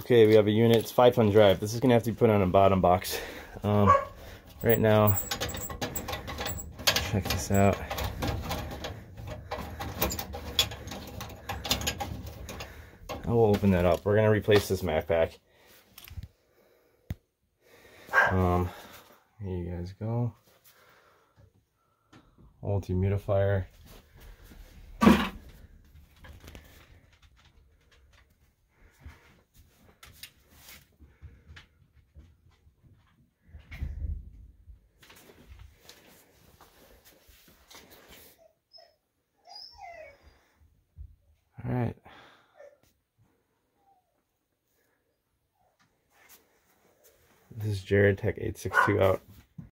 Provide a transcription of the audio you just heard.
Okay, we have a unit. It's five ton drive. This is gonna have to be put on a bottom box. Um, right now, check this out. I will open that up. We're gonna replace this mat pack. Um, here you guys go. Old humidifier. Right. This is Jared Tech 862 out.